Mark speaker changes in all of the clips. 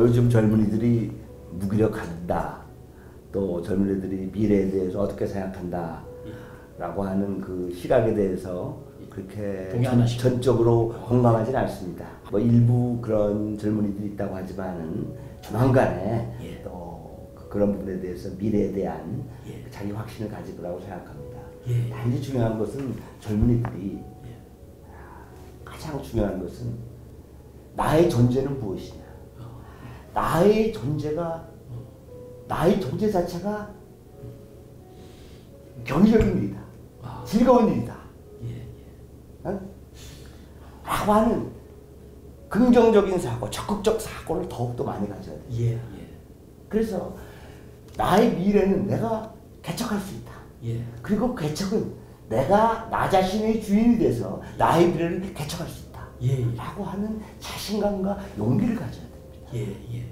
Speaker 1: 요즘 젊은이들이 무기력하다. 또 젊은이들이 미래에 대해서 어떻게 생각한다. 라고 하는 그 시각에 대해서 그렇게 전. 전적으로 공감하지는 않습니다. 뭐 일부 그런 젊은이들이 있다고 하지만은 조만간에
Speaker 2: 예.
Speaker 1: 또 그- 그런 부분에 대해서 미래에 대한
Speaker 2: 예.
Speaker 1: 자기 확신을 가질 거라고 생각합니다.
Speaker 2: 예.
Speaker 1: 단지 중요한 것은 젊은이들이
Speaker 2: 예.
Speaker 1: 가장 중요한 것은 나의 존재는 무엇이냐. 나의 존재가 나의 존재 자체가 경이적인 일이다.
Speaker 2: 아.
Speaker 1: 즐거운 일이다.
Speaker 2: 예. 예.
Speaker 1: 어? 라고 하는 긍정적인 사고, 적극적 사고를 더욱더 많이 가져야 돼.
Speaker 2: 예. 예.
Speaker 1: 그래서 나의 미래는 내가 개척할 수 있다.
Speaker 2: 예.
Speaker 1: 그리고 개척은 내가 나 자신의 주인이 돼서 나의 미래를 개척할 수 있다.
Speaker 2: 예. 예.
Speaker 1: 라고 하는 자신감과 용기를 가져야 됩니다.
Speaker 2: 예. 예. 예.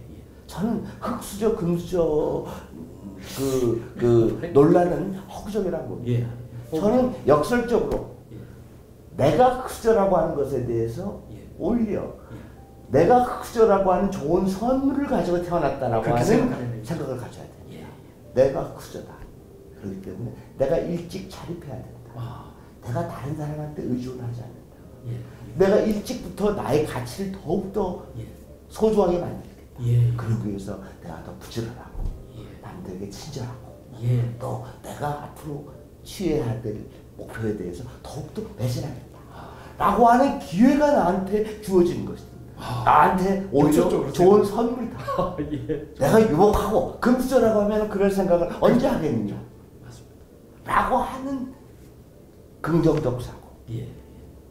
Speaker 1: 저는 흑수저, 금수저 그, 그 논란은 허구적이라고 봅니다.
Speaker 2: 예.
Speaker 1: 저는 역설적으로
Speaker 2: 예.
Speaker 1: 내가 흑수저라고 하는 것에 대해서
Speaker 2: 예.
Speaker 1: 오히려 내가 흑수저라고 하는 좋은 선물을 가지고 태어났다라고 하는
Speaker 2: 생각하는.
Speaker 1: 생각을 가져야 됩니다.
Speaker 2: 예.
Speaker 1: 내가 흑수저다. 그렇기 때문에 내가 일찍 자립해야 된다.
Speaker 2: 아.
Speaker 1: 내가 다른 사람한테 의존하지 않는다.
Speaker 2: 예.
Speaker 1: 내가 일찍부터 나의 가치를 더욱더
Speaker 2: 예.
Speaker 1: 소중하게 만들겠다.
Speaker 2: 예.
Speaker 1: 그러기 위해서 내가 더 부지런하고
Speaker 2: 예.
Speaker 1: 남들에게 친절하고
Speaker 2: 예.
Speaker 1: 또 내가 앞으로 취해야 될 목표에 대해서 더욱더 배신하겠다. 라고 하는 기회가 나한테 주어지는 것이다. 나한테 오히려 좋은 선물이다.
Speaker 2: 아, 예.
Speaker 1: 내가 유혹하고 금수저라고 하면 그럴 생각을 언제 하겠느냐.
Speaker 2: 맞습니다.
Speaker 1: 라고 하는 긍정적 사고,
Speaker 2: 예.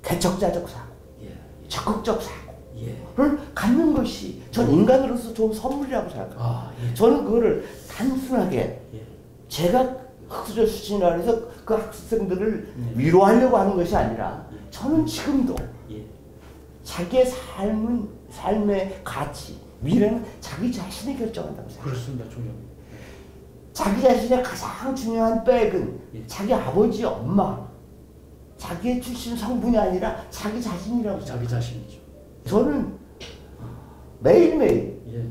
Speaker 1: 개척자적 사고,
Speaker 2: 예.
Speaker 1: 적극적 사고.
Speaker 2: 예.
Speaker 1: 를 갖는 것이 전 인간으로서 좋은 선물이라고 생각합니다.
Speaker 2: 아, 예.
Speaker 1: 저는 그거를 단순하게
Speaker 2: 예.
Speaker 1: 제가 흑수저 수준이라 해서 그 학생들을
Speaker 2: 네.
Speaker 1: 위로하려고 하는 것이 아니라 저는 지금도
Speaker 2: 예.
Speaker 1: 자기의 삶은 삶의 가치, 미래는 자기 자신이 결정한다고 생각합니다.
Speaker 2: 그렇습니다. 중요합니다.
Speaker 1: 자기 자신의 가장 중요한 백은
Speaker 2: 예.
Speaker 1: 자기 아버지, 엄마, 자기의 출신 성분이 아니라 자기 자신이라고 생각합니다.
Speaker 2: 자기 자신이죠.
Speaker 1: 저는 매일매일
Speaker 2: 예.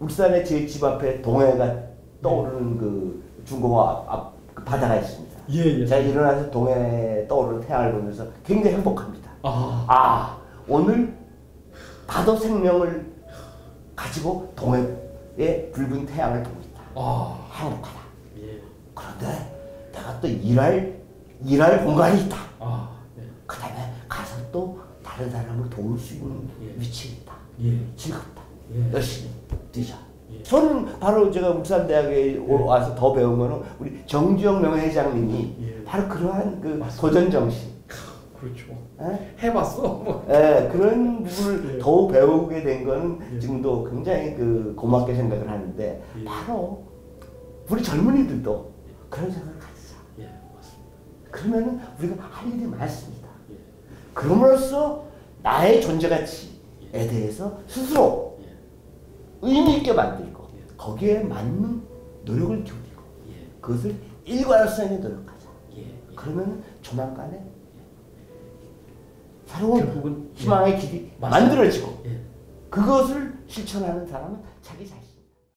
Speaker 1: 울산의 제 집 앞에 동해가 떠오르는 그 중공업 앞, 앞그 바다가 있습니다.
Speaker 2: 예, 예.
Speaker 1: 제가 일어나서 동해에 떠오르는 태양을 보면서 굉장히 행복합니다.
Speaker 2: 아.
Speaker 1: 아, 오늘 나도 생명을 가지고 동해의 붉은 태양을 보고 있다.
Speaker 2: 아.
Speaker 1: 행복하다.
Speaker 2: 예.
Speaker 1: 그런데 내가 또 일할, 일할 공간이 있다.
Speaker 2: 아. 예.
Speaker 1: 그 다음에 가서 또 다른 사람을 도울 수 있는
Speaker 2: 예.
Speaker 1: 위치에 있다.
Speaker 2: 예.
Speaker 1: 즐겁다.
Speaker 2: 예.
Speaker 1: 열심히 뛰자.
Speaker 2: 예.
Speaker 1: 저는 바로 제가 울산대학에 오- 와서 더 배운 거는 우리 정주영 명예회장님이
Speaker 2: 예.
Speaker 1: 바로 그러한 그
Speaker 2: 맞습니다.
Speaker 1: 도전 정신,
Speaker 2: 그렇죠.
Speaker 1: 에?
Speaker 2: 해봤어. 뭐.
Speaker 1: 예, 그런 부분을
Speaker 2: 예.
Speaker 1: 더 배우게 된 거는
Speaker 2: 예.
Speaker 1: 지금도 굉장히 그 고맙게 생각을 하는데
Speaker 2: 예.
Speaker 1: 바로 우리 젊은이들도 그런 생각을 가지자.
Speaker 2: 예. 맞습니다.
Speaker 1: 그러면은 우리가 할 일이 많습니다.
Speaker 2: 예.
Speaker 1: 그럼으로써 나의 존재 가치에 대해서 스스로
Speaker 2: 예.
Speaker 1: 의미 있게 만들고
Speaker 2: 예.
Speaker 1: 거기에 맞는 노력을 기울이고
Speaker 2: 예.
Speaker 1: 그것을 일관성에 노력하자.
Speaker 2: 예.
Speaker 1: 그러면 조만간에 새로운
Speaker 2: 결국은
Speaker 1: 희망의 길이. 만들어지고
Speaker 2: 예.
Speaker 1: 그것을 실천하는 사람은 자기 자신.